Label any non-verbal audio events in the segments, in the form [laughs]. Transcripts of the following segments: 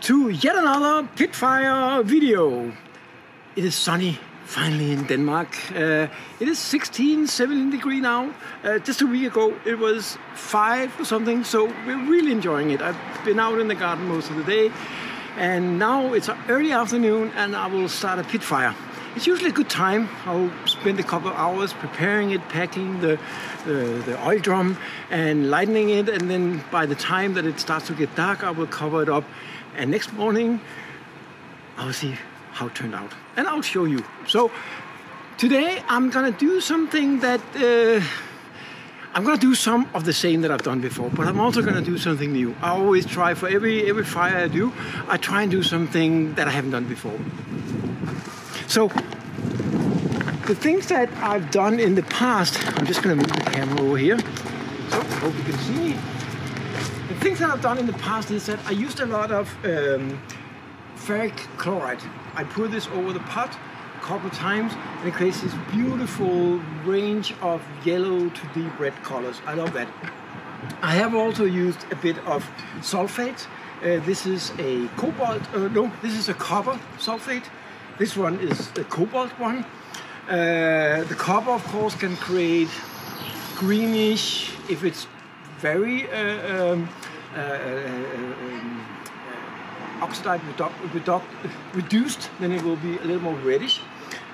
to yet another Pitfire video. It is sunny finally in Denmark. Uh, it is 16, 17 degree now. Uh, just a week ago it was 5 or something, so we're really enjoying it. I've been out in the garden most of the day and now it's early afternoon and I will start a pit fire. It's usually a good time. I'll spend a couple of hours preparing it, packing the, the, the oil drum and lightening it and then by the time that it starts to get dark I will cover it up and next morning I'll see how it turned out and I'll show you. So today I'm gonna do something that uh, I'm gonna do some of the same that I've done before, but I'm also gonna do something new. I always try for every every fire I do, I try and do something that I haven't done before. So the things that I've done in the past, I'm just gonna move the camera over here. So hope you can see me. Things that I've done in the past is that I used a lot of um, ferric chloride. I pour this over the pot a couple times and it creates this beautiful range of yellow to deep red colors. I love that. I have also used a bit of sulfate. Uh, this is a cobalt, uh, no, this is a copper sulfate. This one is a cobalt one. Uh, the copper, of course, can create greenish if it's very uh, um, oxidized redu redu reduced, then it will be a little more reddish.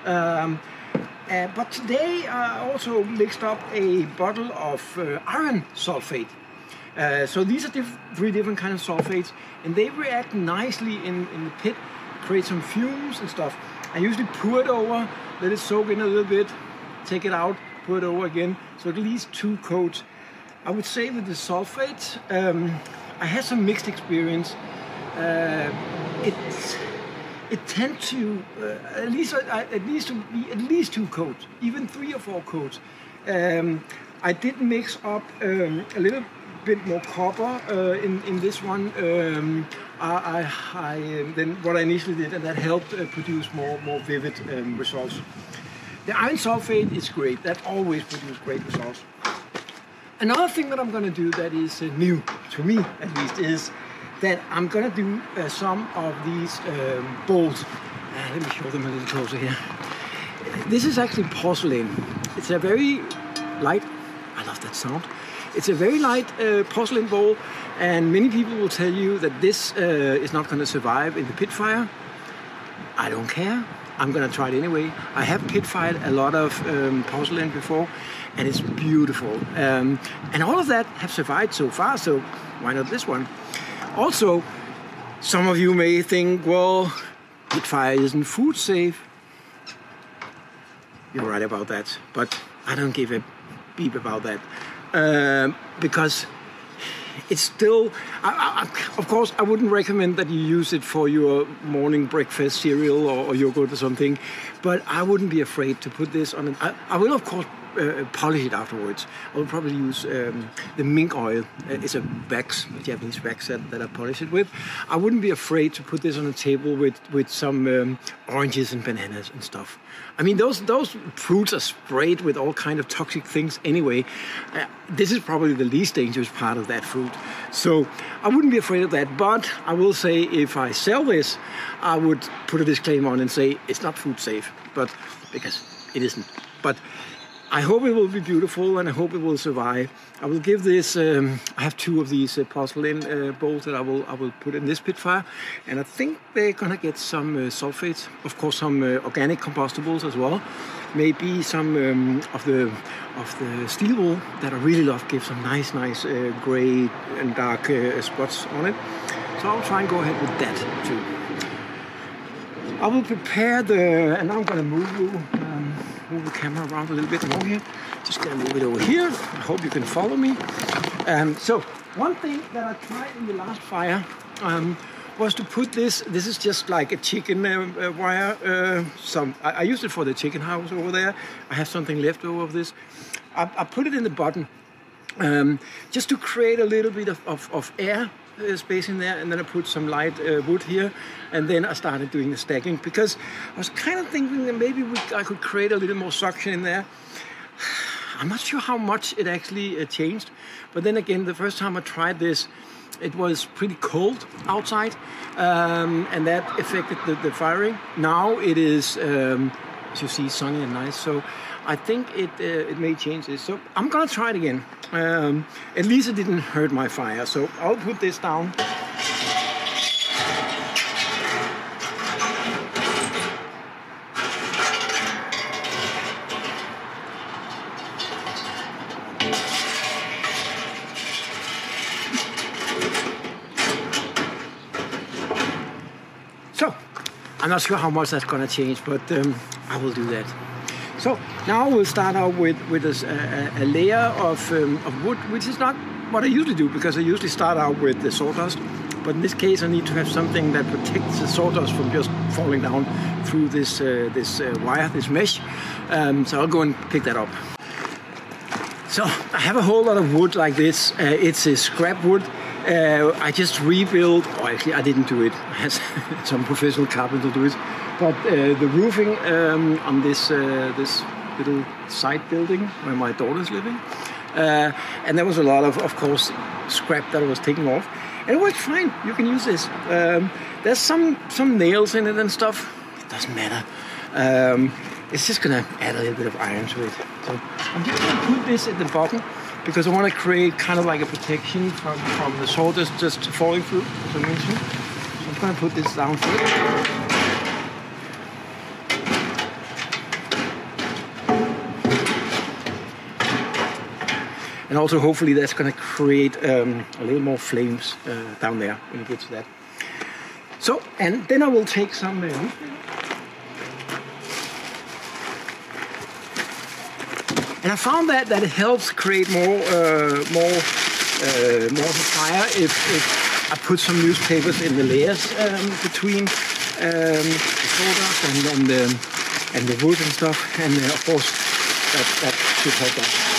Um, uh, but today I also mixed up a bottle of uh, iron sulfate. Uh, so these are diff three different kind of sulfates, and they react nicely in, in the pit, create some fumes and stuff. I usually pour it over, let it soak in a little bit, take it out, pour it over again, so at least two coats. I would say with the sulfate, um, I had some mixed experience uh, it it tends to uh, at least uh, at least to be at least two coats, even three or four coats. Um, I did mix up um, a little bit more copper uh, in in this one. Um, I, I, I then what I initially did, and that helped uh, produce more more vivid um, results. The iron sulfate is great. That always produces great results. Another thing that I'm going to do that is uh, new to me, at least, is that I'm gonna do uh, some of these um, bowls. Uh, let me show them a little closer here. This is actually porcelain. It's a very light, I love that sound. It's a very light uh, porcelain bowl and many people will tell you that this uh, is not gonna survive in the pit fire. I don't care. I'm gonna try it anyway. I have pit fired a lot of um, porcelain before and it's beautiful. Um, and all of that have survived so far, so why not this one? Also, some of you may think, well, pit fire isn't food safe. You're right about that, but I don't give a beep about that. Um, because it's still, I, I, of course, I wouldn't recommend that you use it for your morning breakfast cereal or, or yogurt or something, but I wouldn't be afraid to put this on. An, I, I will, of course, uh, polish it afterwards. I will probably use um, the mink oil. Uh, it's a wax, a Japanese wax that, that I polish it with. I wouldn't be afraid to put this on a table with, with some um, oranges and bananas and stuff. I mean, those those fruits are sprayed with all kind of toxic things anyway. Uh, this is probably the least dangerous part of that fruit. So I wouldn't be afraid of that. But I will say, if I sell this, I would put a disclaimer on and say it's not food safe. But because it isn't. But I hope it will be beautiful and I hope it will survive. I will give this. Um, I have two of these uh, porcelain uh, bowls that I will I will put in this pit fire, and I think they're gonna get some uh, sulfates, of course, some uh, organic compostables as well. Maybe some um, of the of the steel wool that I really love gives some nice, nice uh, gray and dark uh, spots on it. So I'll try and go ahead with that too. I will prepare the, and I'm gonna move you. Move the camera around a little bit more here. Just gonna move it over here. I hope you can follow me. Um, so one thing that I tried in the last fire um, was to put this. This is just like a chicken uh, uh, wire. Uh, some I, I, used it for the chicken house over there. I have something left over of this. I, I put it in the bottom um, just to create a little bit of, of, of air uh, space in there and then I put some light uh, wood here and then I started doing the stacking because I was kind of thinking that maybe we, I could create a little more suction in there. [sighs] I'm not sure how much it actually uh, changed, but then again, the first time I tried this, it was pretty cold outside, um, and that affected the, the, firing. Now it is, um, as you see, sunny and nice. So I think it uh, it may change this. So I'm gonna try it again. Um, at least it didn't hurt my fire. So I'll put this down. So, I'm not sure how much that's to change, but um, I will do that. So now we'll start out with, with a, a, layer of, um, of wood, which is not what I usually do because I usually start out with the sawdust. But in this case, I need to have something that protects the sawdust from just falling down through this, uh, this uh, wire, this mesh. Um, so I'll go and pick that up. So I have a whole lot of wood like this. Uh, it's a scrap wood uh, I just rebuilt, or actually I didn't do it, [laughs] some professional carpenter do it, but uh, the roofing um, on this, uh, this little side building where my daughter's living, uh, and there was a lot of, of course, scrap that I was taking off, and it worked fine, you can use this. Um, there's some, some nails in it and stuff, it doesn't matter. Um, it's just gonna add a little bit of iron to it. So I'm just gonna put this at the bottom because I want to create kind of like a protection from, from the sawdust just falling through, as I mentioned. So I'm to put this down first. And also hopefully that's going to create um, a little more flames uh, down there when it gets to that. So, and then I will take some uh, And I found that that helps create more uh, more uh, more fire if, if I put some newspapers in the layers um, between um, the sawdust and, and, the, and the wood and stuff. And uh, of course, that, that should help that.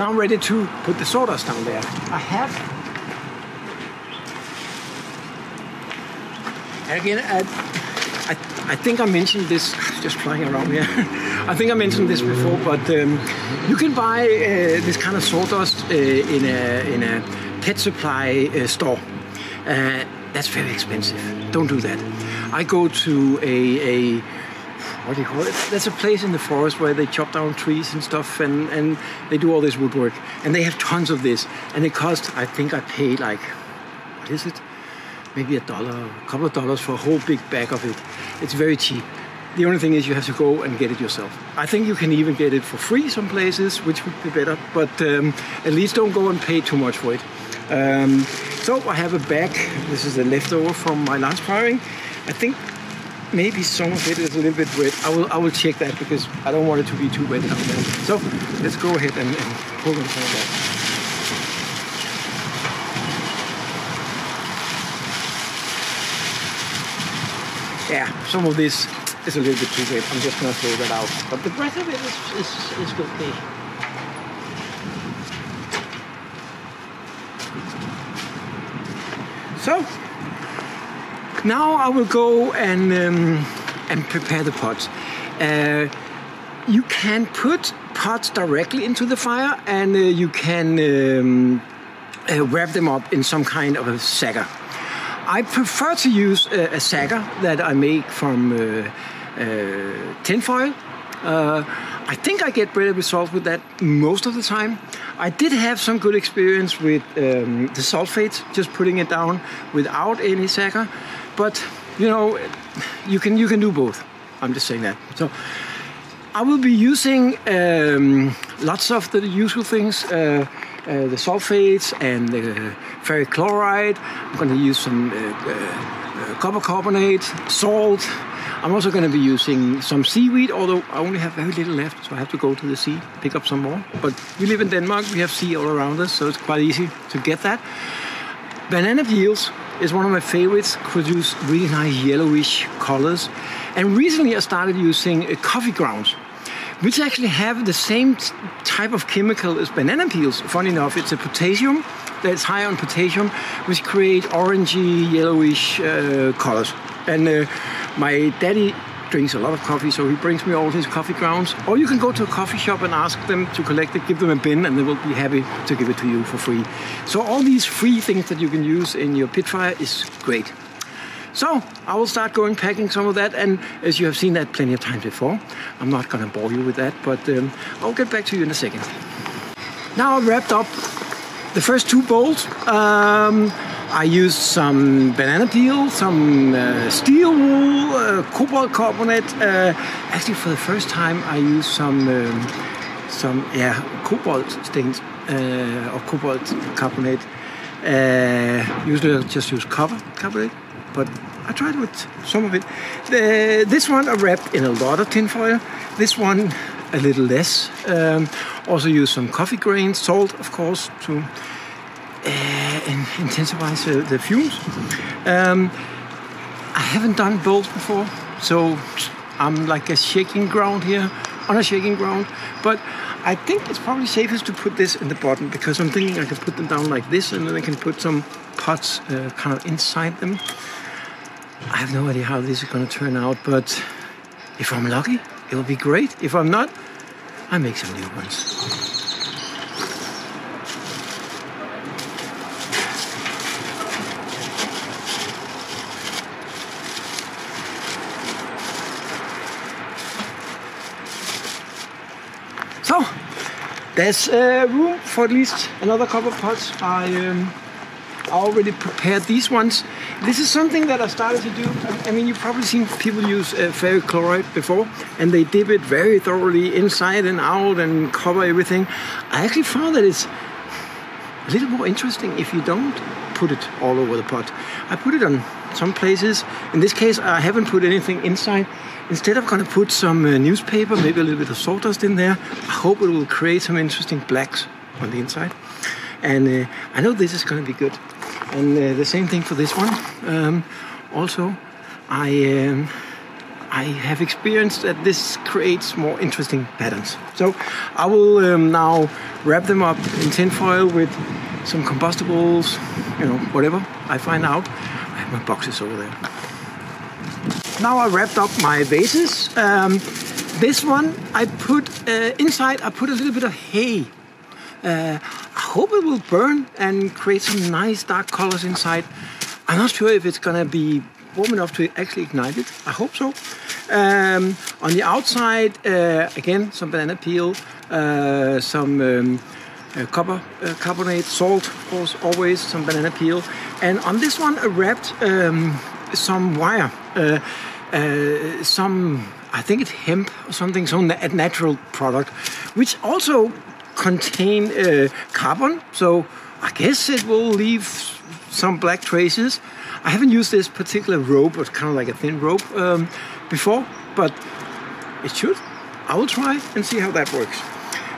Now I'm ready to put the sawdust down there. I have. Again, I, I, I think I mentioned this, just flying around here. I think I mentioned this before, but um, you can buy uh, this kind of sawdust uh, in, a, in a pet supply uh, store. Uh, that's very expensive. Don't do that. I go to a, a what do you call it? There's a place in the forest where they chop down trees and stuff, and, and they do all this woodwork, and they have tons of this, and it costs. I think I paid like, what is it? Maybe a dollar, a couple of dollars for a whole big bag of it. It's very cheap. The only thing is you have to go and get it yourself. I think you can even get it for free some places, which would be better. But um, at least don't go and pay too much for it. Um, so I have a bag. This is a leftover from my last firing. I think maybe some of it is a little bit wet. I will I will check that because I don't want it to be too wet there. So let's go ahead and, and pull them some of that. Yeah, some of this is a little bit too wet. I'm just gonna throw that out. But the rest of it is, is, is okay. So now I will go and um, and prepare the pot. Uh, you can put pots directly into the fire, and uh, you can um, uh, wrap them up in some kind of a sagger. I prefer to use a, a sagger that I make from uh, uh, tinfoil. Uh, I think I get better results with that most of the time. I did have some good experience with um, the sulfates, just putting it down without any sagger. But you know, you can you can do both. I'm just saying that. So I will be using um, lots of the usual things. Uh, uh, the sulfates and the ferric chloride. I'm going to use some uh, uh, uh, copper carbonate, salt. I'm also going to be using some seaweed, although I only have very little left, so I have to go to the sea, pick up some more. But we live in Denmark, we have sea all around us, so it's quite easy to get that. Banana peels is one of my favorites, produce really nice yellowish colors. And recently I started using uh, coffee grounds. which actually have the same type of chemical as banana peels. Funny enough, it's a potassium that's high on potassium, which create orangey, yellowish uh, colors. And uh, my daddy drinks a lot of coffee, so he brings me all his coffee grounds. Or you can go to a coffee shop and ask them to collect it, give them a bin, and they will be happy to give it to you for free. So all these free things that you can use in your pit fire is great. So I will start going packing some of that, and as you have seen that plenty of times before, I'm not going to bore you with that, but um, I'll get back to you in a second. Now I've wrapped up the first two bowls. Um, I used some banana peel, some uh, steel wool, uh, cobalt carbonate. Uh, actually, for the first time, I used some um, some yeah cobalt stains uh, or cobalt carbonate. Uh, usually, I just use copper carbonate, but I tried with some of it. The, this one I wrapped in a lot of tinfoil. This one a little less. Um, also use some coffee grains, salt, of course, to uh, intensifies uh, the fumes. Um, I haven't done bowls before, so I'm like a shaking ground here, on a shaking ground. But I think it's probably safest to put this in the bottom because I'm thinking I can put them down like this and then I can put some pots uh, kind of inside them. I have no idea how this is going to turn out, but if I'm lucky, it'll be great. If I'm not, I make some new ones. So there's uh, room for at least another couple of pots. I, um, already prepared these ones. This is something that I started to do. I mean, you've probably seen people use uh, ferric chloride before, and they dip it very thoroughly inside and out and cover everything. I actually found that it's a little more interesting if you don't put it all over the pot. I put it on some places. In this case, I haven't put anything inside. Instead, I'm going to put some uh, newspaper, maybe a little bit of sawdust in there. I hope it will create some interesting blacks on the inside. And uh, I know this is going to be good. And uh, the same thing for this one. Um, also, I um, I have experienced that this creates more interesting patterns. So I will um, now wrap them up in tinfoil with some combustibles, you know, whatever I find out. I have my boxes over there. Now I wrapped up my vases. Um, this one I put uh, inside. I put a little bit of hay. Uh, I hope it will burn and create some nice dark colors inside. I'm not sure if it's gonna be warm enough to actually ignite it. I hope so. Um, on the outside, uh, again, some banana peel, uh, some um, uh, copper uh, carbonate, salt, course, always some banana peel. And on this one, I wrapped um, some wire. Uh, some I think it's hemp or something, some a natural product, which also contain uh, carbon. So I guess it will leave some black traces. I haven't used this particular rope, it's kind of like a thin rope um, before, but it should. I will try and see how that works.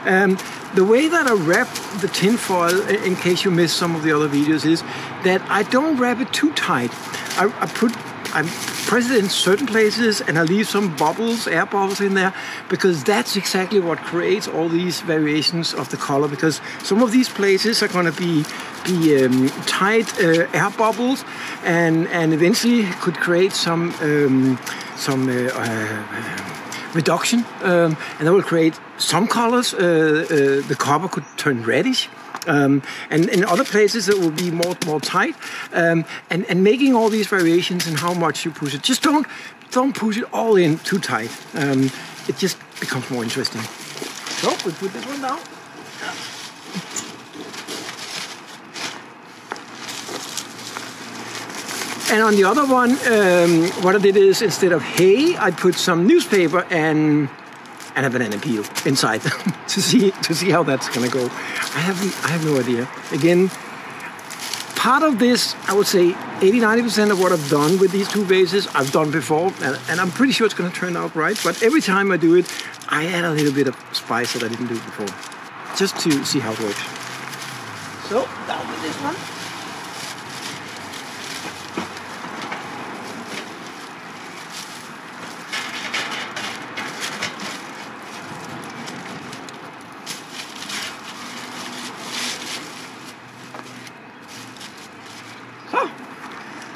Um, the way that I wrap the tin foil, in case you missed some of the other videos, is that I don't wrap it too tight. I, I put I press it in certain places and I leave some bubbles, air bubbles in there, because that's exactly what creates all these variations of the color. Because some of these places are going to be be um, tight uh, air bubbles, and and eventually could create some um, some. Uh, uh, reduction um, and that will create some colors uh, uh, the copper could turn reddish um, and in other places it will be more more tight. Um, and and making all these variations and how much you push it. Just don't don't push it all in too tight. Um, it just becomes more interesting. So we put this one down. And on the other one, um, what I did is instead of hay, I put some newspaper and and a banana peel inside them [laughs] to see to see how that's gonna go. I have I have no idea. Again, part of this, I would say 80-90% of what I've done with these two vases, I've done before, and, and I'm pretty sure it's gonna turn out right. But every time I do it, I add a little bit of spice that I didn't do before, just to see how it works. So down with this one.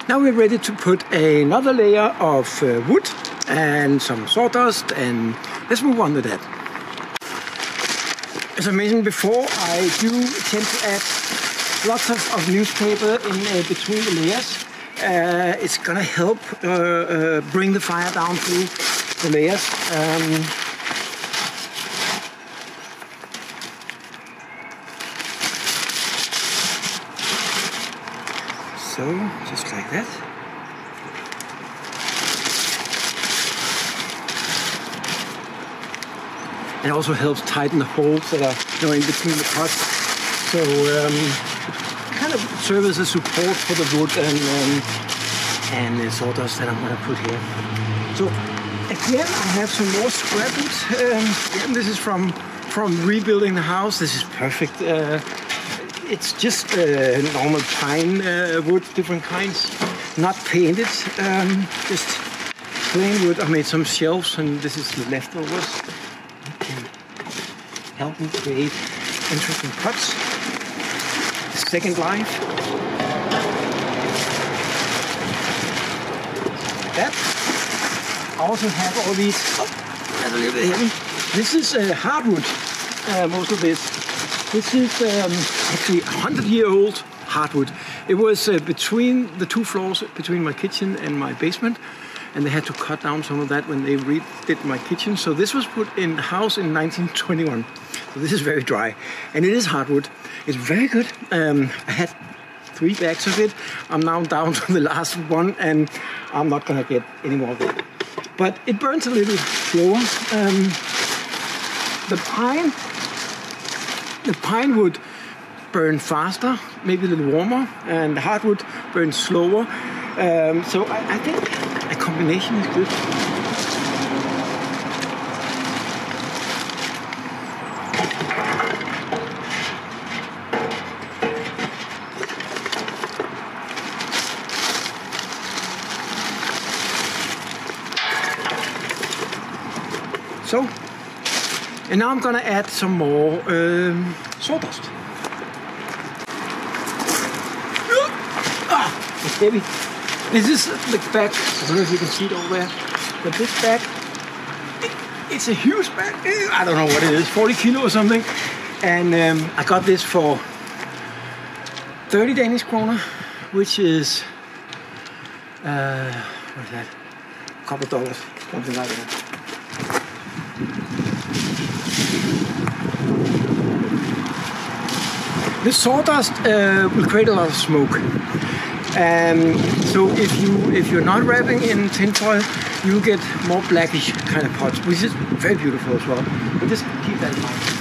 Now we're ready to put another layer of uh, wood and some sawdust and let's move on to that. As I mentioned before, I do tend to add lots of, of newspaper in uh, between the layers. Uh, it's gonna help uh, uh bring the fire down through the layers. Um, so, just like that. It also helps tighten the holes that are you know, in between the pots. So um, kind of serve as a support for the wood and um, and the sawdust that I'm going to put here. So again, I have some more scrap wood. Um, again, this is from from rebuilding the house. This is perfect. Uh, it's just uh, normal pine uh, wood, different kinds, not painted, um, just plain wood. I made some shelves, and this is the leftovers. can help me create interesting cuts. Second life. That. I also have all these. Oh, that's a little bit heavy. This is uh, hardwood. Uh, most of this. This is um, actually 100 year old hardwood. It was uh, between the two floors, between my kitchen and my basement, and they had to cut down some of that when they redid my kitchen. So this was put in the house in 1921. So this is very dry, and it is hardwood. It's very good. Um, I had three bags of it. I'm now down [laughs] to the last one, and I'm not gonna get any more of it. But it burns a little slower. Um, the pine the pine wood burn faster, maybe a little warmer, and the hardwood burns slower. Um, so I, I think a combination is good. So and now I'm gonna add some more um, sawdust. Ah, it's heavy. This is the bag. I don't know if you can see it over there, but this bag, it, it's a huge bag. I don't know what it is, 40 kilo or something. And um, I got this for 30 Danish kroner, which is, uh, what is that? A couple dollars, something like that. The sawdust uh, will create a lot of smoke. Um, so if you if you're not wrapping in tinfoil, you'll get more blackish kind of pots, which is very beautiful as well. But just keep that in mind.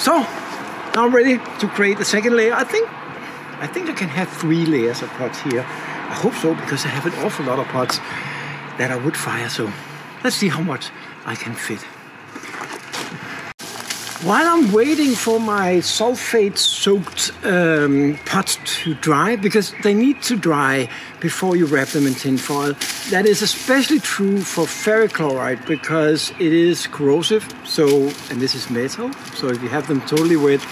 So now I'm ready to create the second layer. I think I think I can have three layers of pots here. I hope so because I have an awful lot of pots that I would fire. So let's see how much I can fit. While I'm waiting for my sulfate soaked um, pots to dry, because they need to dry before you wrap them in tin foil, that is especially true for ferric chloride because it is corrosive. So, and this is metal, so if you have them totally wet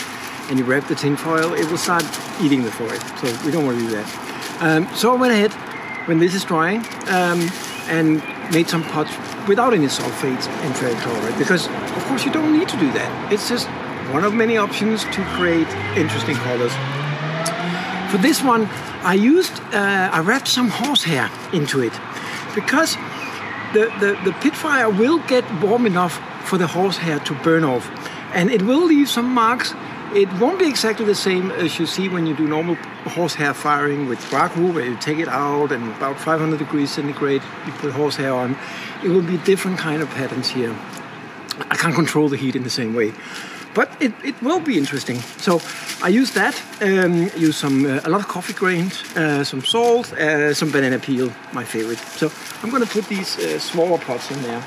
and you wrap the tin foil, it will start eating the foil. So, we don't want to do that. Um, so, I went ahead when this is drying um, and made some pots without any sulfates and ferric chloride because of course you don't need to do that. It's just one of many options to create interesting colors. For this one, I used, uh, I wrapped some horsehair into it because the, the, the pit fire will get warm enough for the horsehair to burn off and it will leave some marks it won't be exactly the same as you see when you do normal horsehair firing with Raku, where you take it out and about 500 degrees centigrade, you put horsehair on. It will be different kind of patterns here. I can't control the heat in the same way, but it, it will be interesting. So I use that, um, use some uh, a lot of coffee grains, uh, some salt, uh, some banana peel, my favorite. So I'm going to put these uh, smaller pots in there.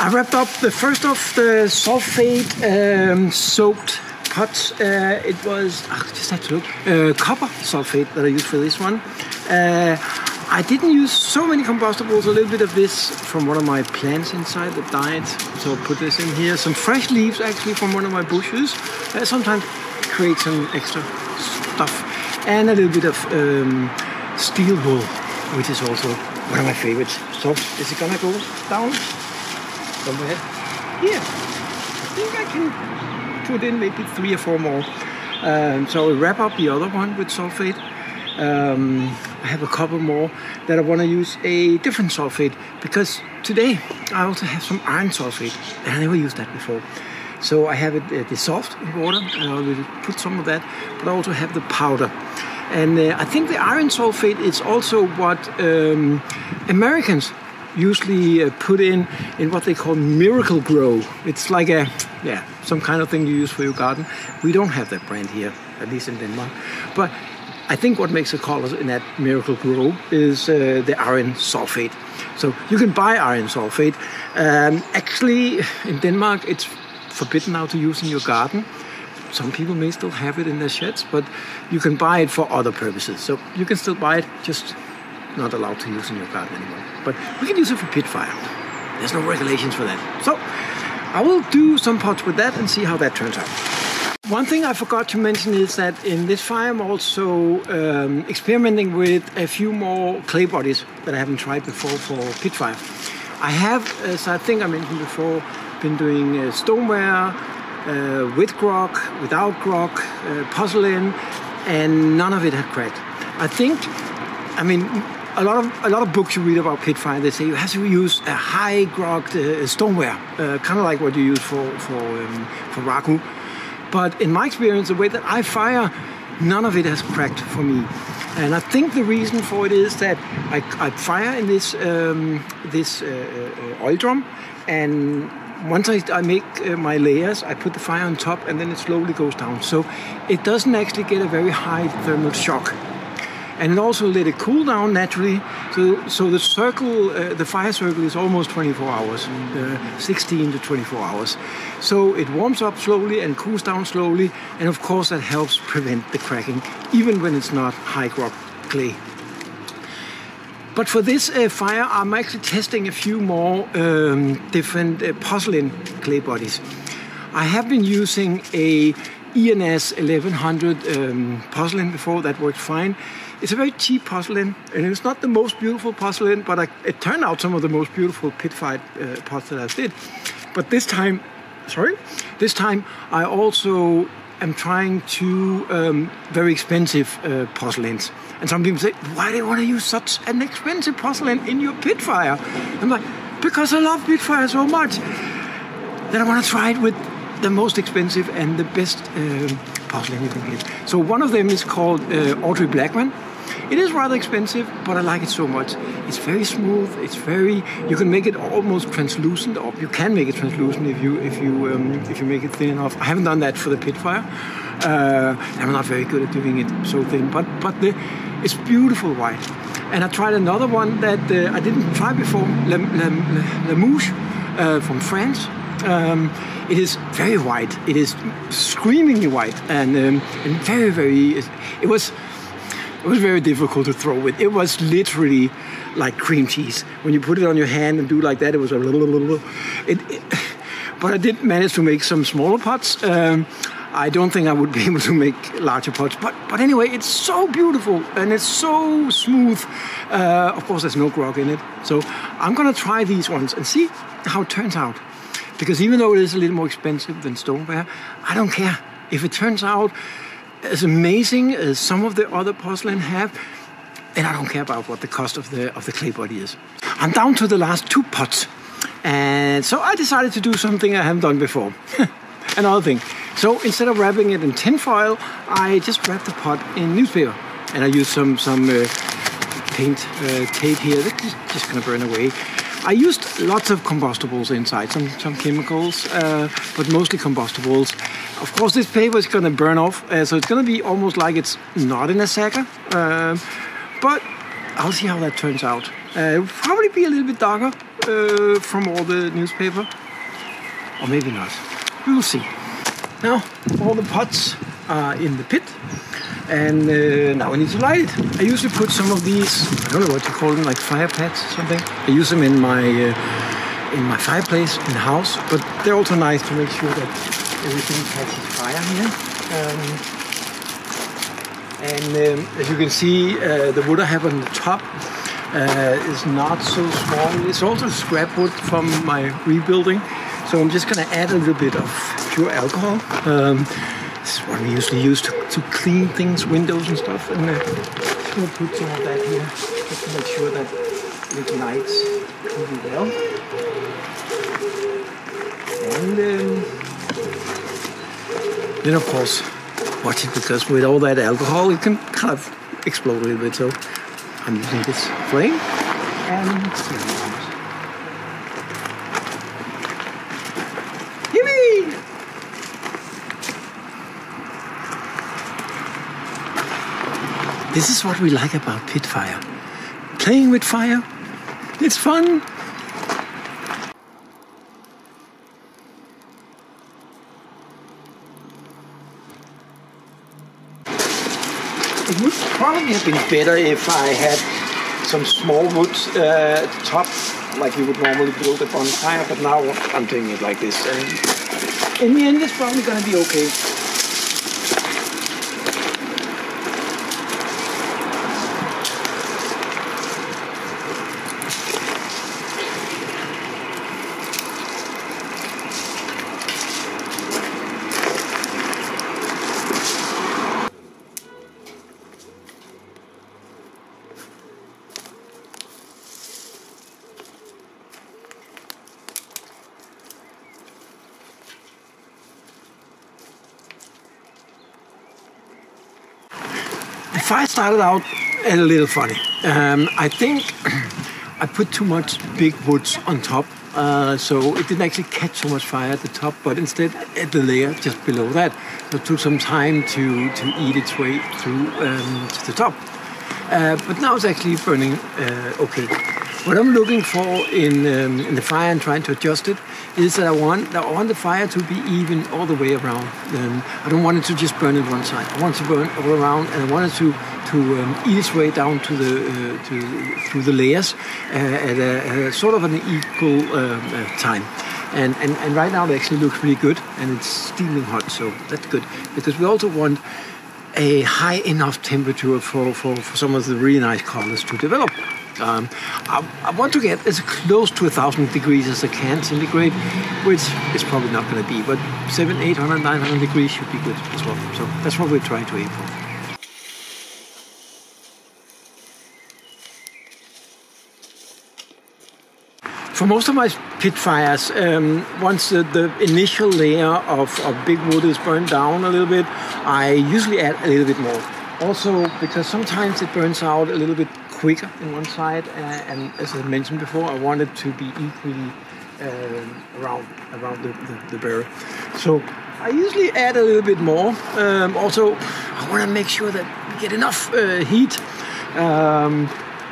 I wrapped up the first of the sulfate um, soaked pots. Uh, it was, I just had to look, uh, copper sulfate that I used for this one. I didn't use so many combustibles, a little bit of this from one of my plants inside that died. So I'll put this in here. Some fresh leaves actually from one of my bushes. Uh, sometimes create some extra stuff. And a little bit of um, steel wool, which is also one of my favorites. So is it gonna go down somewhere? Here. I think I can put in maybe three or four more. Um, so I'll wrap up the other one with sulfate. Um, I have a couple more that I want to use a different sulfate because today I also have some iron sulfate and I never used that before. So I have it uh, dissolved in water and I will put some of that, but I also have the powder. And uh, I think the iron sulfate is also what um, Americans usually uh, put in in what they call Miracle-Gro. It's like a yeah some kind of thing you use for your garden. We don't have that brand here, at least in Denmark. But I think what makes the colors in that Miracle-Gro is uh, the iron sulfate. So you can buy iron sulfate. Um, actually, in Denmark, it's forbidden now to use in your garden. Some people may still have it in their sheds, but you can buy it for other purposes. So you can still buy it, just not allowed to use in your garden anymore. But we can use it for pit fire. There's no regulations for that. So I will do some pots with that and see how that turns out. One thing I forgot to mention is that in this fire I'm also um, experimenting with a few more clay bodies that I haven't tried before for pit fire. I have, as I think I mentioned before, been doing uh, stoneware uh, with grog, without grog, uh, porcelain, and none of it had cracked. I think, I mean, a lot of a lot of books you read about pit fire, they say you have to use a high grog uh, stoneware, uh, kind of like what you use for for um, for raku. But in my experience, the way that I fire, none of it has cracked for me. And I think the reason for it is that I, I fire in this um, this uh, uh, oil drum, and once I, I make uh, my layers, I put the fire on top, and then it slowly goes down. So it doesn't actually get a very high thermal shock and it also let it cool down naturally. So, so the circle, uh, the fire circle is almost 24 hours, uh, 16 to 24 hours. So it warms up slowly and cools down slowly, and of course that helps prevent the cracking, even when it's not high grog clay. But for this uh, fire, I'm actually testing a few more um, different uh, porcelain clay bodies. I have been using a ENS 1100 um, porcelain before, that worked fine. It's a very cheap porcelain, and it's not the most beautiful porcelain, but I, it turned out some of the most beautiful pit fight uh, pots that I did. But this time, sorry, this time I also am trying two um, very expensive uh, porcelains. And some people say, why do you want to use such an expensive porcelain in your pit fire? I'm like, because I love pit fire so much that I want to try it with the most expensive and the best uh, porcelain you can get. So one of them is called uh, Audrey Blackman. It is rather expensive, but I like it so much. It's very smooth. It's very. You can make it almost translucent, or you can make it translucent if you if you um, if you make it thin enough. I haven't done that for the pit fire. Uh, I'm not very good at doing it so thin, but but the, it's beautiful white. And I tried another one that uh, I didn't try before, La, La, La, Mouche uh, from France. Um, it is very white. It is screamingly white and, um, and very, very. It was it was very difficult to throw with. It was literally like cream cheese. When you put it on your hand and do like that, it was a little, little. It, it, but I did manage to make some smaller pots. Um, I don't think I would be [laughs] able to make larger pots, but but anyway, it's so beautiful and it's so smooth. Uh, of course, there's no grog in it, so I'm gonna try these ones and see how it turns out. Because even though it is a little more expensive than stoneware, I don't care if it turns out as amazing as some of the other porcelain have. And I don't care about what the cost of the of the clay body is. I'm down to the last two pots, and so I decided to do something I haven't done before. [laughs] Another thing. So instead of wrapping it in tin foil, I just wrapped the pot in newspaper, and I used some some uh, paint uh, tape here. That's just gonna burn away. I used lots of combustibles inside, some, some chemicals, uh, but mostly combustibles. Of course, this paper is going to burn off, uh, so it's going to be almost like it's not in a sagger. Uh, but I'll see how that turns out. Uh, it will probably be a little bit darker uh, from all the newspaper, or maybe not. We will see. Now, all the pots are in the pit. And uh, now I need to light. I usually put some of these, I don't know what you call them, like fire pads or something. I use them in my uh, in my fireplace in the house, but they're also nice to make sure that everything catches fire here. Um, and um, as you can see, uh, the wood I have on the top uh, is not so small. It's also scrap wood from my rebuilding. So I'm just going to add a little bit of pure alcohol. Um, this is what we usually use to, to clean things, windows and stuff. And uh, just to put some of that here just to make sure that it ignites really well. And um, then of course watch it because with all that alcohol it can kind of explode a little bit. So I'm using this flame and This is what we like about pit fire. Playing with fire. It's fun. It would probably have been better if I had some small wood uh, top, like you would normally build a bonfire, but now I'm doing it like this. And in the end, it's probably going to be okay. Fire started out a little funny. Um, I think I put too much big woods on top, uh, so it didn't actually catch so much fire at the top, but instead at the layer just below that. So it took some time to, to eat its way through um, to the top. Uh, but now it's actually burning uh, okay. What I'm looking for in, um, in the fire and trying to adjust it is that I want I want the fire to be even all the way around. Um, I don't want it to just burn at one side. I want it to burn all around, and I want it to to um, eat its way down to the uh, to through the layers uh, at, a, a sort of an equal um, uh, time. And, and and right now it actually looks really good, and it's steaming hot, so that's good because we also want a high enough temperature for, for, for some of the really nice colors to develop. Um, I, I, want to get as close to a thousand degrees as I can centigrade, which is probably not going to be, but seven, 800, 900 degrees should be good as well. So that's what we're trying to aim for. For most of my pit fires, um, once the, the, initial layer of, of big wood is burned down a little bit, I usually add a little bit more. Also, because sometimes it burns out a little bit quicker in one side, uh, and as I mentioned before, I want it to be equally uh, around around the, the, the, barrel. So I usually add a little bit more. Um, also, I want to make sure that we get enough uh, heat. Um,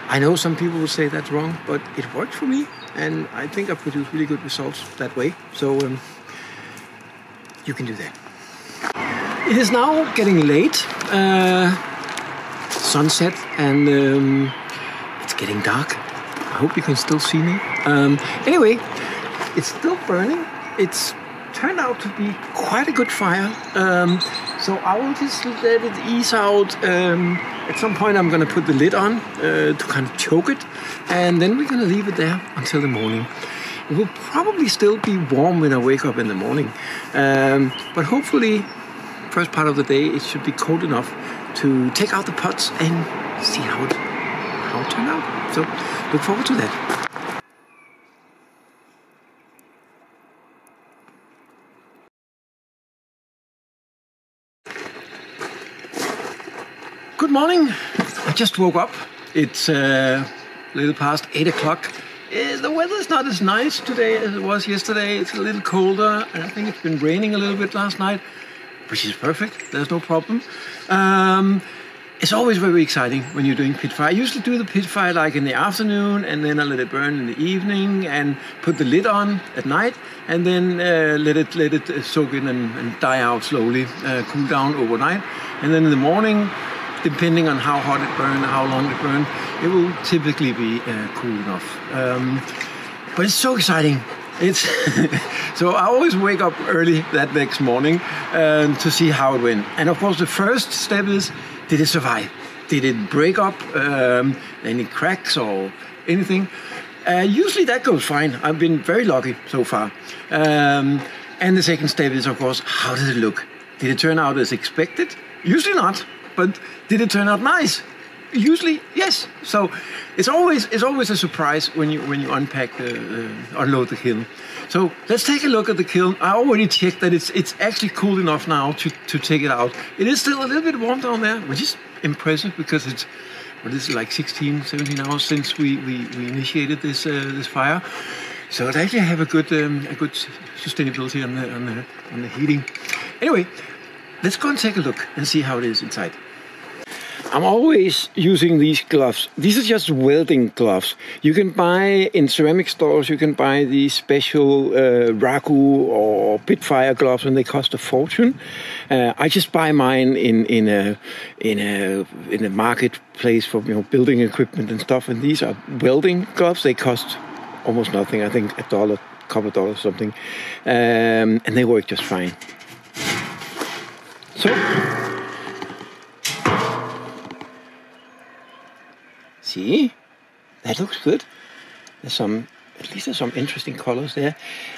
I know some people will say that's wrong, but it worked for me, and I think I produce really good results that way. So um, you can do that. It is now getting late, uh, sunset, and um, it's getting dark. I hope you can still see me. Um, anyway, it's still burning. It's turned out to be quite a good fire. Um, so I will just let it ease out. Um, at some point, I'm going to put the lid on uh, to kind of choke it, and then we're going to leave it there until the morning. It will probably still be warm when I wake up in the morning, um, but hopefully, first part of the day, it should be cold enough to take out the pots and see how it how it turned out. So look forward to that. Good morning. I just woke up. It's uh, a little past 8 o'clock. Uh, the weather's not as nice today as it was yesterday. It's a little colder, and I think it's been raining a little bit last night, which is perfect. There's no problem. Um, it's always very exciting when you're doing pit fire. I usually do the pit fire like in the afternoon, and then I let it burn in the evening, and put the lid on at night, and then uh, let it let it uh, soak in and, and die out slowly, uh, cool down overnight, and then in the morning, depending on how hot it burned, how long it burned, it will typically be uh, cool enough. Um, but it's so exciting. It's [laughs] so I always wake up early that next morning um, to see how it went. And of course, the first step is did it survive? Did it break up? Um, any cracks or anything? Uh, usually that goes fine. I've been very lucky so far. Um, and the second step is, of course, how does it look? Did it turn out as expected? Usually not, but did it turn out nice? Usually, yes. So it's always it's always a surprise when you when you unpack the uh, unload the kiln. So let's take a look at the kiln. I already checked that it's it's actually cool enough now to, to take it out. It is still a little bit warm down there, which is impressive because it's this is like 16, 17 hours since we, we, we initiated this uh, this fire. So it actually have a good um, a good sustainability on the, on the on the heating. Anyway, let's go and take a look and see how it is inside. I'm always using these gloves. These are just welding gloves. You can buy in ceramic stores, you can buy these special uh, raku or fire gloves and they cost a fortune. Uh, I just buy mine in, in a, in a, in a marketplace for, you know, building equipment and stuff. And these are welding gloves. They cost almost nothing. I think a dollar, couple dollars something. Um, and they work just fine. So, See, that looks good. There's some, at least there's some interesting colors there.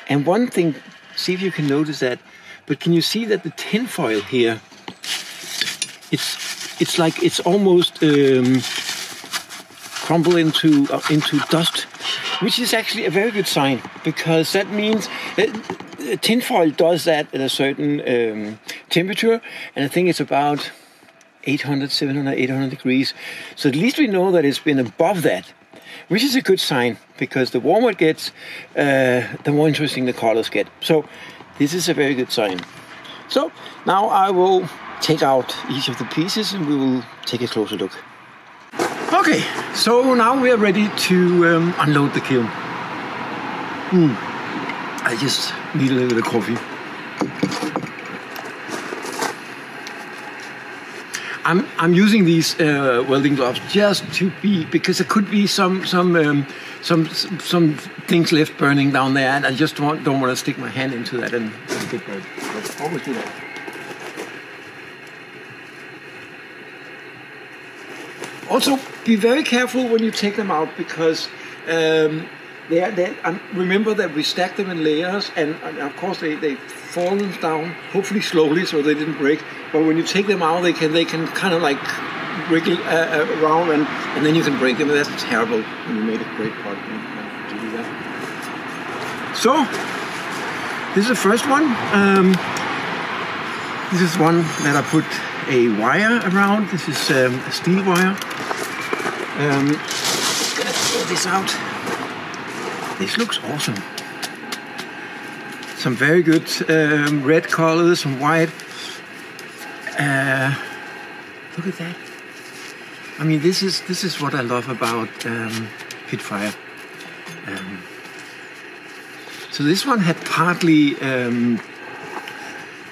And one thing, see if you can notice that, but can you see that the tinfoil here, it's, it's like it's almost um, crumble into, uh, into dust, which is actually a very good sign because that means that tinfoil does that at a certain um, temperature, and I think it's about 800, 700, 800 degrees. So at least we know that it's been above that, which is a good sign because the warmer it gets, uh, the more interesting the colors get. So this is a very good sign. So now I will take out each of the pieces and we will take a closer look. Okay, so now we are ready to um, unload the kiln. Mm. I just need a little bit of coffee. I'm I'm using these uh, welding gloves just to be because there could be some some um, some some things left burning down there, and I just want, don't want to stick my hand into that and, and get burned. But always do that. Also, be very careful when you take them out because um, they are, they, um, remember that we stack them in layers, and, and of course they they fall down, hopefully slowly, so they didn't break. But when you take them out, they can they can kind of like wriggle uh, uh, around, and, and then you can break them. That's terrible when you made a great pot to do that. So this is the first one. Um, this is one that I put a wire around. This is um, a steel wire. Um, let's pull this out. This looks awesome. Some very good um, red colors, some white. Uh, look at that. I mean, this is this is what I love about um, Pitfire. Um, so this one had partly. Um,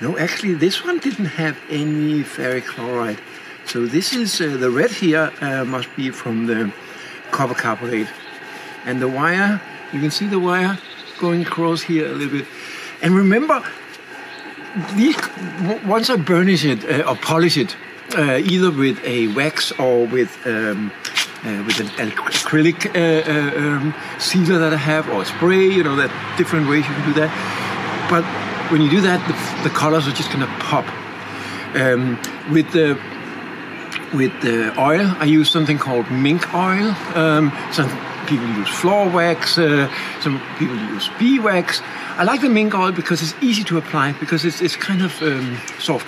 no, actually, this one didn't have any ferric chloride. So this is uh, the red here uh, must be from the copper carbonate, and the wire you can see the wire going across here a little bit. And remember, these, once I burnish it uh, or polish it, uh, either with a wax or with um, uh, with an acrylic uh, uh, um, sealer that I have or spray, you know, that different ways you can do that. But when you do that, the, the colors are just gonna pop. Um, with the with the oil, I use something called mink oil. Um, some people use floor wax, uh, some people use bee wax. I like the mink oil because it's easy to apply because it's, it's kind of um, soft.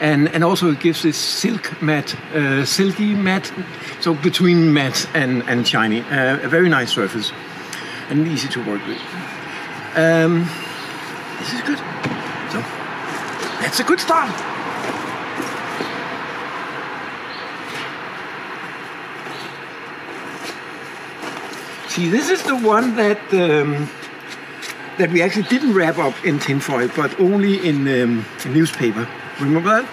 And, and also it gives this silk matte, uh, silky matte, so between matte and, and shiny. Uh, a very nice surface and easy to work with. Um, this is good. So that's a good start. See, this is the one that um, that we actually didn't wrap up in tinfoil, but only in um, newspaper. Remember that?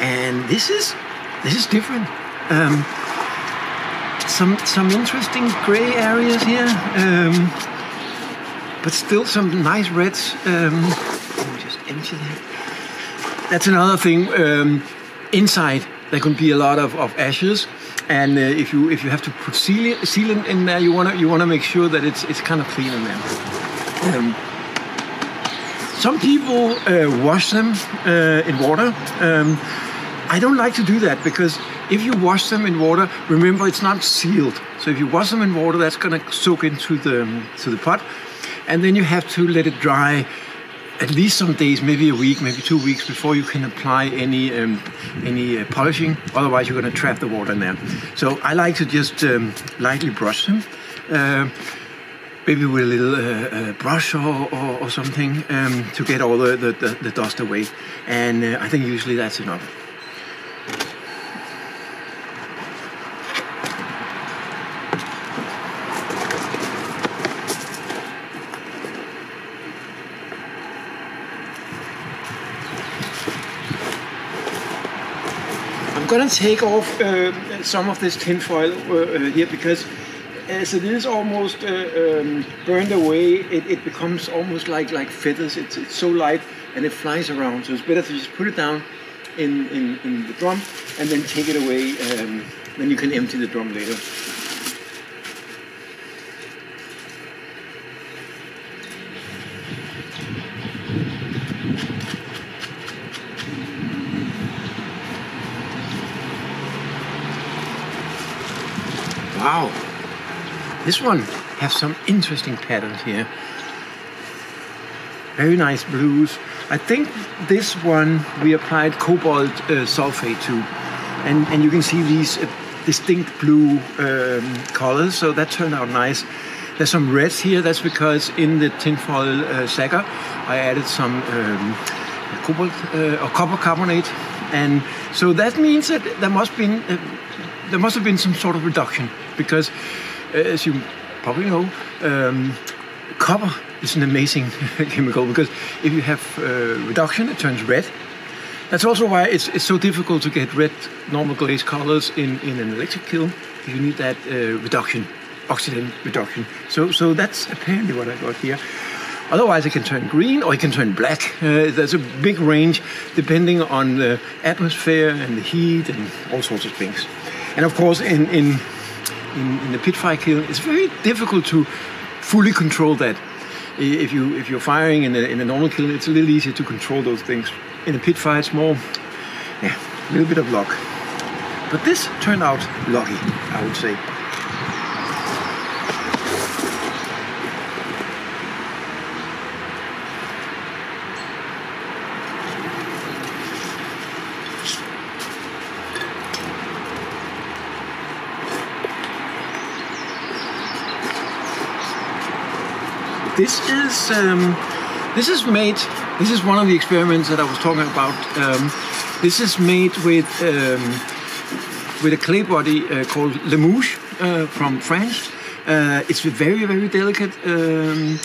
And this is this is different. Um, some some interesting gray areas here, um, but still some nice reds. Um, let me just empty that. That's another thing. Um, inside there can be a lot of, of ashes, and uh, if you if you have to put sealant, in there, you wanna you wanna make sure that it's it's kind of clean in there. Um, some people uh, wash them uh, in water. Um, I don't like to do that because if you wash them in water, remember it's not sealed. So if you wash them in water, that's going to soak into the to the pot, and then you have to let it dry at least some days, maybe a week, maybe two weeks before you can apply any um, any uh, polishing. Otherwise, you're going to trap the water in there. So I like to just um, lightly brush them. Uh, maybe with a little uh, uh, brush or, or, or something um, to get all the, the, the, the dust away. And uh, I think usually that's enough. I'm gonna take off uh, some of this tinfoil uh, uh, here because as it is almost uh, um, burned away, it, it, becomes almost like like feathers. It's, it's so light and it flies around. So it's better to just put it down in, in, in the drum and then take it away. Um, then you can empty the drum later. Wow, this one has some interesting patterns here. Very nice blues. I think this one we applied cobalt uh, sulfate to, and and you can see these uh, distinct blue um, colors. So that turned out nice. There's some reds here. That's because in the tinfoil uh, sagger, I added some um, cobalt uh, or copper carbonate, and so that means that there must be uh, there must have been some sort of reduction because, as you probably know, um, copper is an amazing [laughs] chemical because if you have uh, reduction, it turns red. That's also why it's, it's so difficult to get red normal glaze colors in, in an electric kiln. You need that uh, reduction, oxidant reduction. So, so that's apparently what I got here. Otherwise, it can turn green or it can turn black. Uh, there's a big range depending on the atmosphere and the heat and all sorts of things. And of course, in, in in, in the pit fire kiln, it's very difficult to fully control that. If you if you're firing in a, in a normal kiln, it's a little easier to control those things. In a pit fire, it's more, yeah, a little bit of luck. But this turned out lucky, I would say. This is um, this is made. This is one of the experiments that I was talking about. Um, this is made with um, with a clay body uh, called Limoges uh, from France. Uh, it's a very very delicate um,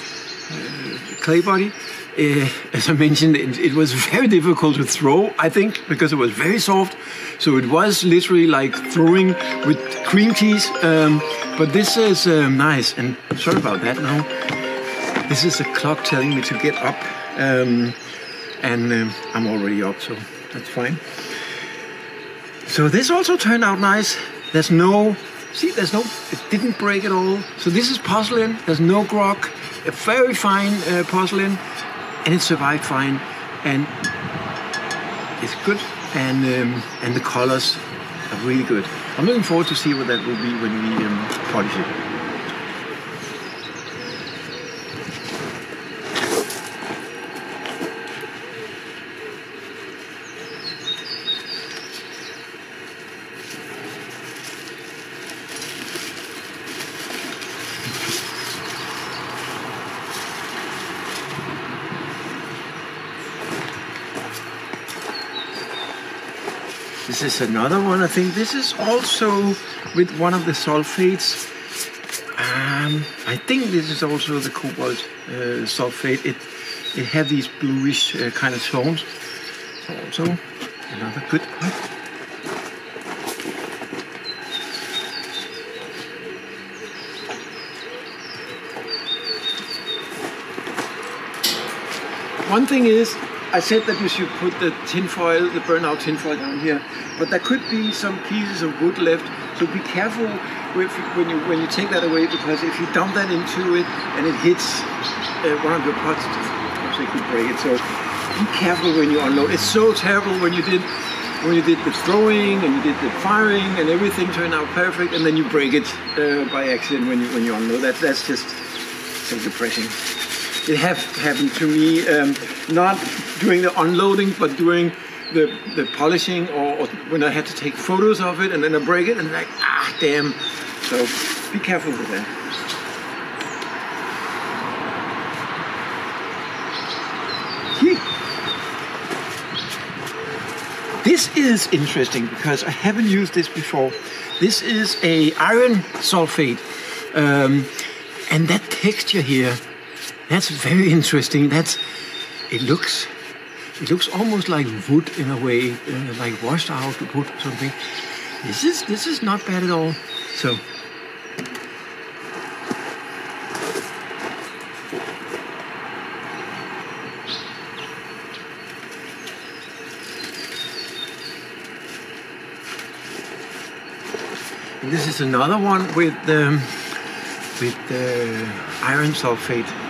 uh, clay body. Uh, as I mentioned, it, it, was very difficult to throw, I think, because it was very soft. So it was literally like throwing with cream cheese. Um, but this is um, nice, and sorry about that now. This is a clock telling me to get up, um, and um, I'm already up, so that's fine. So this also turned out nice. There's no, see, there's no, it didn't break at all. So this is porcelain. There's no grog, a very fine uh, porcelain, and it survived fine, and it's good, and um, and the colors are really good. I'm looking forward to see what that will be when we um, polish it. Another one. I think this is also with one of the sulfates. Um, I think this is also the cobalt uh, sulfate. It it have these bluish uh, kind of tones. Also, another good one. One thing is, I said that you should put the tinfoil, the burnout tinfoil down here, but there could be some pieces of wood left. So be careful with, when you when you take that away, because if you dump that into it and it hits uh, one of your pots, they could break it. So be careful when you unload. It's so terrible when you did when you did the throwing and you did the firing and everything turned out perfect, and then you break it uh, by accident when you when you unload. That that's just so depressing it have happened to me, um, not doing the unloading, but doing the, the polishing or, or, when I had to take photos of it and then I break it and like, ah, damn. So be careful with that. This is interesting because I haven't used this before. This is a iron sulfate, um, and that texture here that's very interesting. That's it looks it looks almost like wood in a way, uh, like washed out wood or something. This is this is not bad at all. So. This is another one with um, with uh, iron sulfate.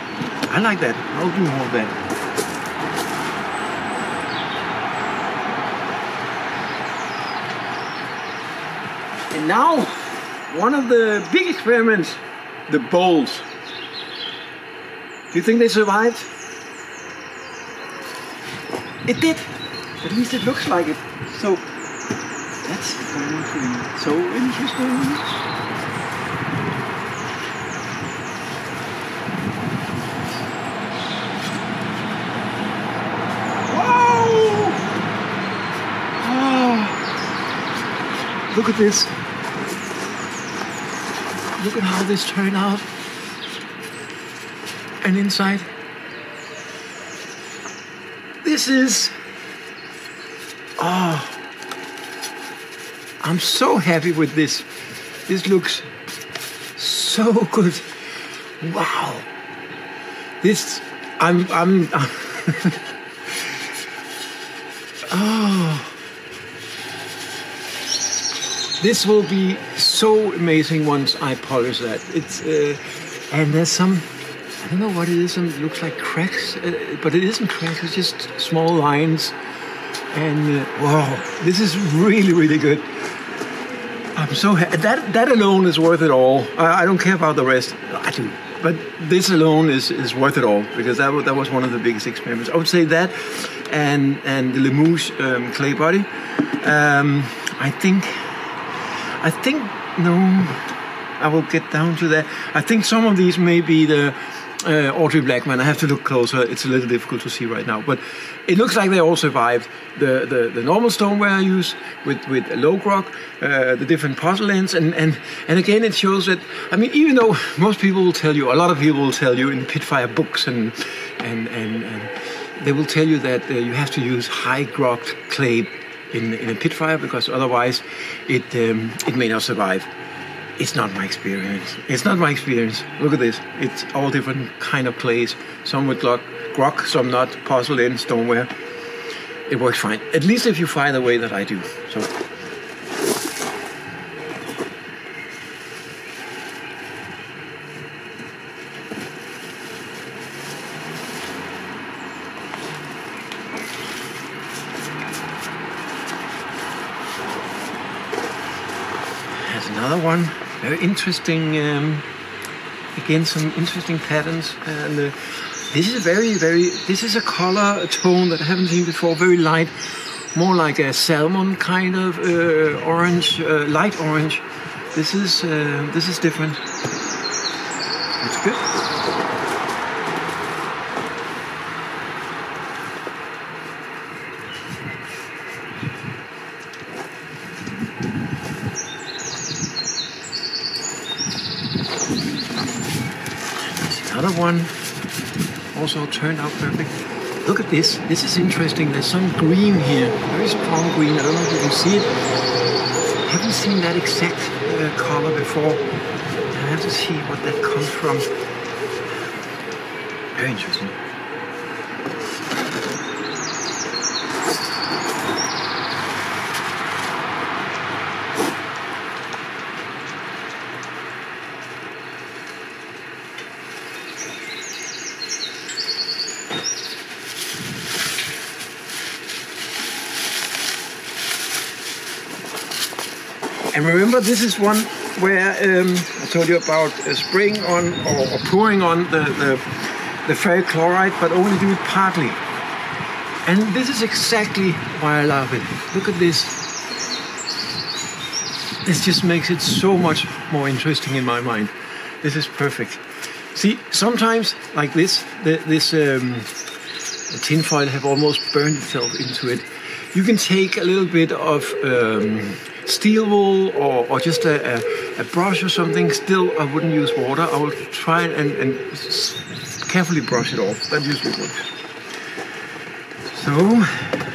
I like that. I'll do more of that. And now, one of the big experiments, the bowls. Do you think they survived? It did. At least it looks like it. So, that's going to be so interesting. Look at this. Look at how this turned out. And inside, this is. Oh, I'm so happy with this. This looks so good. Wow. This, I'm, I'm. [laughs] oh this will be so amazing once I polish that. It's uh, and there's some I don't know what it is. It looks like cracks, uh, but it isn't cracks. It's just small lines. And uh, wow, this is really really good. I'm so happy. That that alone is worth it all. I, I don't care about the rest. I do. But this alone is, is worth it all because that that was one of the biggest experiments. I would say that and and the Limoges um, clay body. Um, I think I think no. I will get down to that. I think some of these may be the uh, Audrey Blackman. I have to look closer. It's a little difficult to see right now, but it looks like they all survived the, the, the normal stoneware use with with low grog, uh, the different porcelains, and, and and again it shows that I mean even though most people will tell you, a lot of people will tell you in Pitfire books and and and, and they will tell you that uh, you have to use high grogged clay in, in a pit fire because otherwise it, um, it may not survive. It's not my experience. It's not my experience. Look at this. It's all different kind of clays. Some with grog some not, porcelain, stoneware. It works fine. At least if you find the way that I do. So another one. Very interesting. Um, again, some interesting patterns. And uh, this is a very, very. This is a color a tone that I haven't seen before. Very light, more like a salmon kind of uh, orange, uh, light orange. This is uh, this is different. It's good. other one also turned out perfect. Look at this. This is interesting. There's some green here. Very strong green. I don't know if you can see it. Haven't seen that exact uh, color before. I have to see what that comes from. Very interesting. And remember, this is one where um, I told you about uh, spraying on or, or, pouring on the, the, the ferric chloride, but only do it partly. And this is exactly why I love it. Look at this. This just makes it so much more interesting in my mind. This is perfect. See, sometimes like this, the, this um, tin foil have almost burned itself into it. You can take a little bit of um, steel wool or, or just a, a, a, brush or something, still I wouldn't use water. I will try and, and carefully brush it off. That usually works. So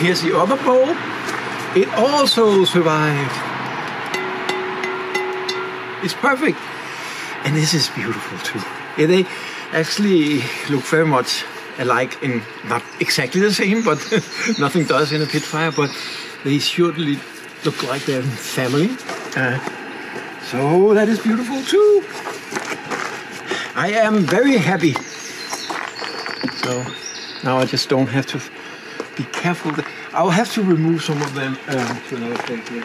here's the other bowl. It also survived. It's perfect. And this is beautiful too. Yeah, they actually look very much alike in not exactly the same, but [laughs] nothing does in a pit fire, but they surely look like they're family. Uh, so that is beautiful too. I am very happy. So now I just don't have to be careful. I'll have to remove some of them um, to another plate here.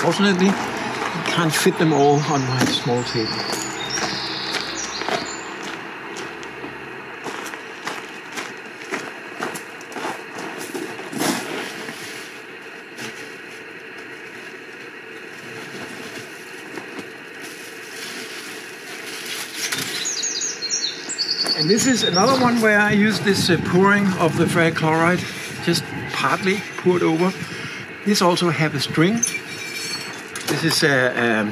Fortunately, I can't fit them all on my small table. This is another one where I use this uh, pouring of the ferric chloride, just partly poured over. This also have a string. This is a, um,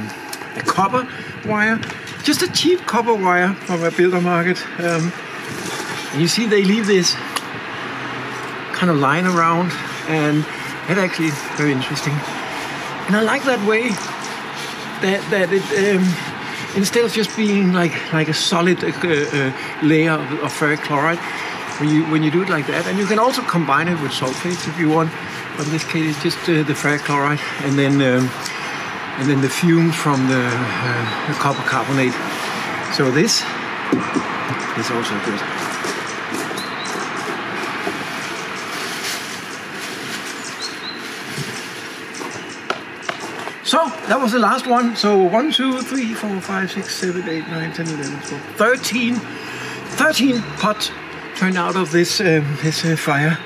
a copper wire, just a cheap copper wire from a builder market. Um, you see they leave this kind of line around and that actually very interesting. And I like that way that, that it um, instead of just being like like a solid uh, uh, layer of, of, ferric chloride, when you when you do it like that, and you can also combine it with sulfates if you want. But in this case, it's just uh, the ferric chloride, and then um, and then the fumes from the, uh, the copper carbonate. So this is also good. So that was the last one. So 1, 2, 3, 4, 5, 6, 7, 8, 9, 10, 11, 12, 13. 13 pots turned out of this, um, this uh, fire.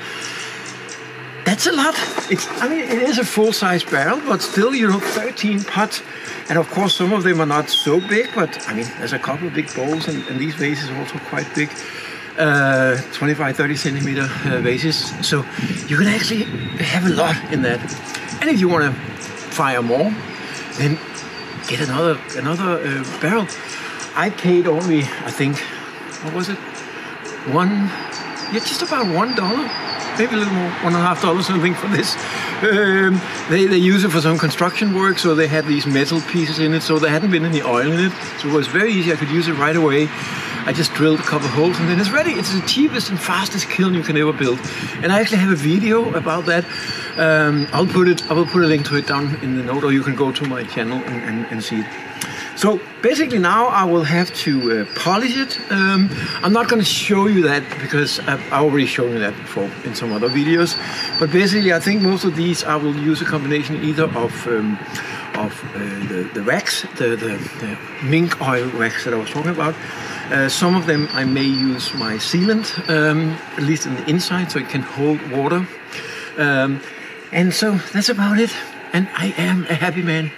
That's a lot. It's, I mean, it is a full-size barrel, but still, you know, 13 pots. And of course, some of them are not so big, but I mean, there's a couple of big bowls, and, and these vases are also quite big. Uh, 25, 30 centimeter uh, vases. So you can actually have a lot in that. And if you want to fire more, then get another another uh, barrel. I paid only, I think, what was it? One, yeah, just about one dollar, maybe a little more, one and a half dollars something for this. Um, they, they use it for some construction work, so they had these metal pieces in it, so there hadn't been any oil in it, so it was very easy. I could use it right away. I just drilled a couple holes and then it's ready. It's the cheapest and fastest kiln you can ever build. And I actually have a video about that. Um, I'll put it. I will put a link to it down in the note, or you can go to my channel and, and, and see it. So basically now I will have to uh, polish it. Um, I'm not going to show you that because I've already shown you that before in some other videos. But basically I think most of these I will use a combination either of um, of uh, the, the wax, the, the, the, mink oil wax that I was talking about. Uh, some of them I may use my sealant, um, at least in the inside, so it can hold water. And so that's about it. and I am a happy man.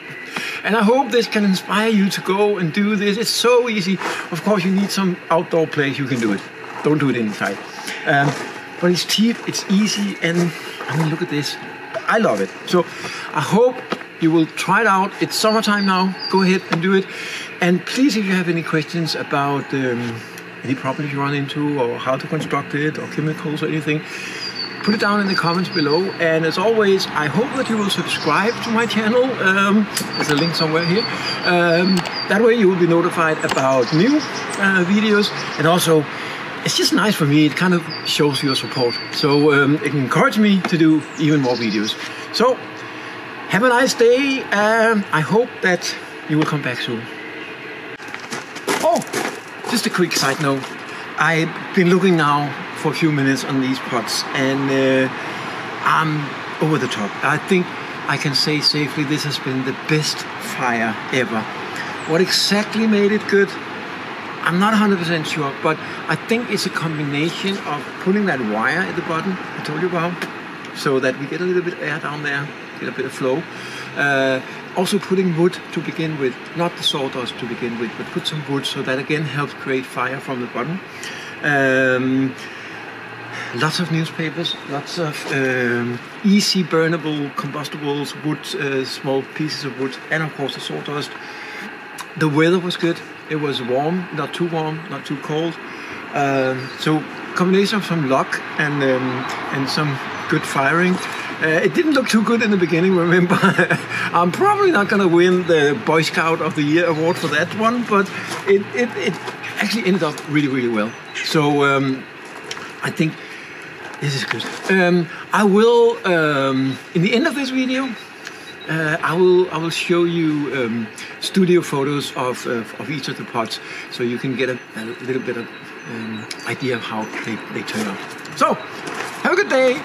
And I hope this can inspire you to go and do this. It's so easy. Of course, you need some outdoor place you can do it. Don't do it inside. Um, but it's cheap, it's easy, and I mean, look at this. I love it. So I hope you will try it out. It's summertime now. Go ahead and do it. And please, if you have any questions about um, any problems you run into, or how to construct it, or chemicals, or anything, put it down in the comments below. And as always, I hope that you will subscribe to my channel. Um, there's a link somewhere here. Um, that way you will be notified about new uh, videos. And also, it's just nice for me. It kind of shows your support. So um, it encourages me to do even more videos. So have a nice day. Um, I hope that you will come back soon. Oh, just a quick side note. I've been looking now for a few minutes on these pots and uh, I'm over the top. I think I can say safely this has been the best fire ever. What exactly made it good? I'm not 100% sure, but I think it's a combination of putting that wire at the bottom I told you about, so that we get a little bit air down there, get a bit of flow. Uh, also putting wood to begin with, not the sawdust to begin with, but put some wood so that again helps create fire from the bottom. Um, lots of newspapers, lots of um, easy burnable combustibles, wood, uh, small pieces of wood, and of course the sawdust. The weather was good. It was warm, not too warm, not too cold. Um, so combination of some luck and um, and some good firing. Uh, it didn't look too good in the beginning. [laughs] Remember, I'm probably not going to win the Boy Scout of the Year award for that one, but it it, it actually ended up really really well. So um, I think this is good. Um, I will, um, in the end of this video, uh, I will I will show you um, studio photos of, uh, of each of the pots, so you can get a, a little bit of um, idea of how they, they turn out. So, have a good day.